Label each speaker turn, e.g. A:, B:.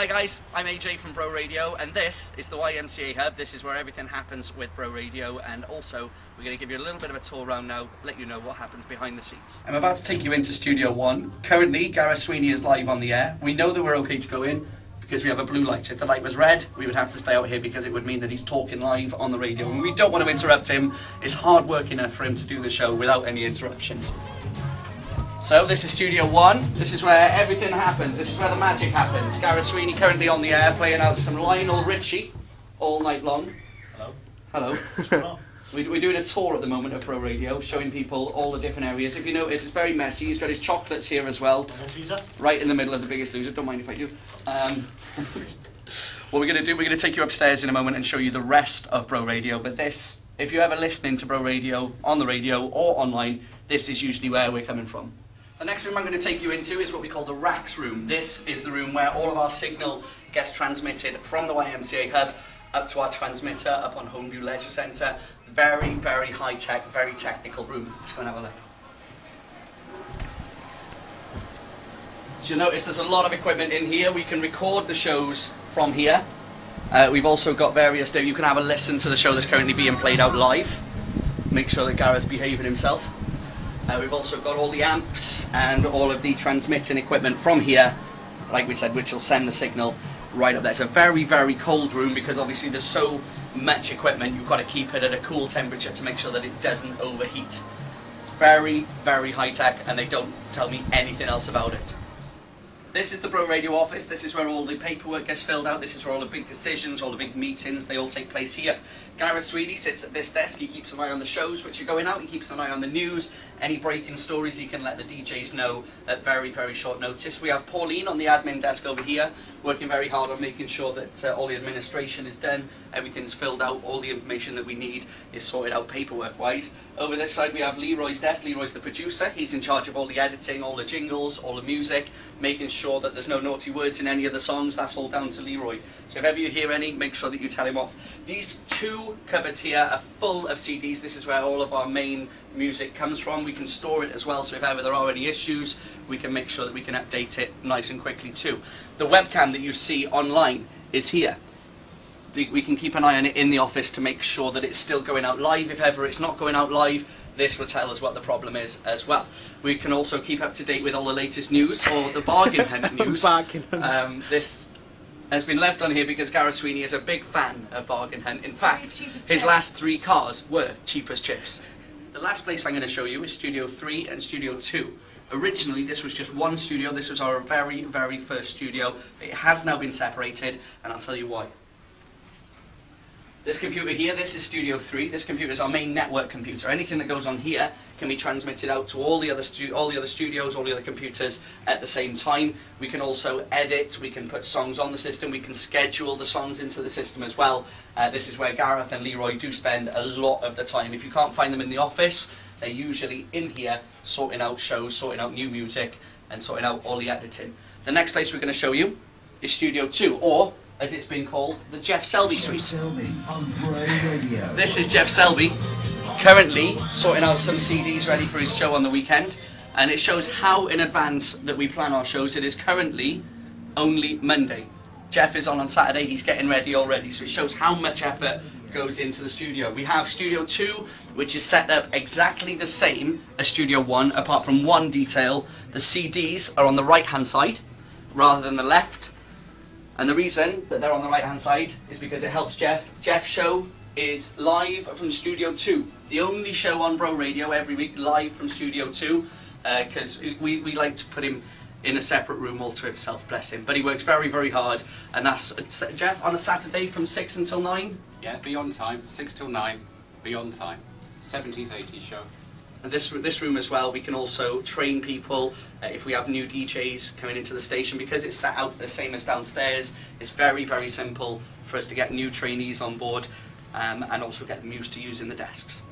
A: Hi guys, I'm AJ from Bro Radio and this is the YMCA Hub. This is where everything happens with Bro Radio and also we're going to give you a little bit of a tour around now, let you know what happens behind the scenes. I'm about to take you into Studio 1. Currently, Gareth Sweeney is live on the air. We know that we're okay to go in because we have a blue light. If the light was red, we would have to stay out here because it would mean that he's talking live on the radio and we don't want to interrupt him. It's hard work enough for him to do the show without any interruptions. So this is Studio One. This is where everything happens. This is where the magic happens. Gareth Sweeney currently on the air playing out some Lionel Richie all night long.
B: Hello.
A: Hello.
B: What's going on?
A: We- We're doing a tour at the moment of Bro Radio, showing people all the different areas. If you notice, it's very messy. He's got his chocolates here as well,
B: One more teaser.
A: right in the middle of the Biggest Loser. Don't mind if I do. Um, what we're going to do, we're going to take you upstairs in a moment and show you the rest of Bro Radio. But this, if you're ever listening to Bro Radio on the radio or online, this is usually where we're coming from. The next room I'm going to take you into is what we call the racks room. This is the room where all of our signal gets transmitted from the YMCA hub up to our transmitter up on Holm View Leisure Centre. Very, very high tech, very technical room. Let's go and have a look. As you'll notice, there's a lot of equipment in here. We can record the shows from here. Uh, we've also got various. You can have a listen to the show that's currently being played out live. Make sure that Gareth's behaving himself. Uh, we've also got all the amps and all of the transmitting equipment from here, like we said, which will send the signal right up there. It's a very, very cold room because obviously there's so much equipment, you've got to keep it at a cool temperature to make sure that it doesn't overheat. Very, very high tech, and they don't tell me anything else about it. This is the Bro Radio office. This is where all the paperwork gets filled out. This is where all the big decisions, all the big meetings, they all take place here. Gareth Sweeney sits at this desk. He keeps an eye on the shows which are going out. He keeps an eye on the news. Any breaking stories, he can let the DJs know at very, very short notice. We have Pauline on the admin desk over here, working very hard on making sure that uh, all the administration is done, everything's filled out, all the information that we need is sorted out paperwork-wise. Over this side we have Leroy's desk. Leroy's the producer. He's in charge of all the editing, all the jingles, all the music, making sure that there's no naughty words in any of the songs. That's all down to Leroy. So if ever you hear any, make sure that you tell him off. These two cupboards here are full of CDs. This is where all of our main music comes from. We can store it as well, so if ever there are any issues, we can make sure that we can update it nice and quickly too. The webcam that you see online is here we can keep an eye on it in the office to make sure that it's still going out live. If ever it's not going out live, this will tell us what the problem is as well. We can also keep up to date with all the latest news or the bargain hunt news.
C: Bargain hunt.
A: Um, this has been left on here because Gareth Sweeney is a big fan of bargain hunt. In fact, his last three cars were cheap as chips. The last place I'm going to show you is Studio 3 and Studio 2. Originally, this was just one studio. This was our very, very first studio. It has now been separated, and I'll tell you why. This computer here, this is Studio 3. This computer is our main network computer. Anything that goes on here can be transmitted out to all the other all the other studios, all the other computers at the same time. We can also edit, we can put songs on the system, we can schedule the songs into the system as well. Uh, this is where Gareth and Leroy do spend a lot of the time. If you can't find them in the office, they're usually in here sorting out shows, sorting out new music, and sorting out all the editing. The next place we're going to show you is Studio 2, or as it's been called, the Jeff Selby Suite.
D: Selby on Bro Radio.
A: This is Jeff Selby, currently sorting out some CDs ready for his show on the weekend, and it shows how in advance that we plan our shows. It is currently only Monday. Jeff is on on Saturday, he's getting ready already, so it shows how much effort goes into the studio. We have Studio 2, which is set up exactly the same as Studio 1, apart from one detail. The CDs are on the right hand side rather than the left. And the reason that they're on the right hand side is because it helps Jeff. Jeff's show is live from Studio 2. The only show on Bro Radio every week live from Studio 2 because we, we like to put him in a separate room all to himself, bless him. But he works very, very hard. And that's uh, Jeff on a Saturday from 6 until 9.
E: Yeah, be on time. Six till nine. Be on time. 70s, 80s show.
A: And this this room as well, we can also train people uh, if we have new DJs coming into the station because it's set out the same as downstairs. It's very very simple for us to get new trainees on board um, and also get them used to using the desks.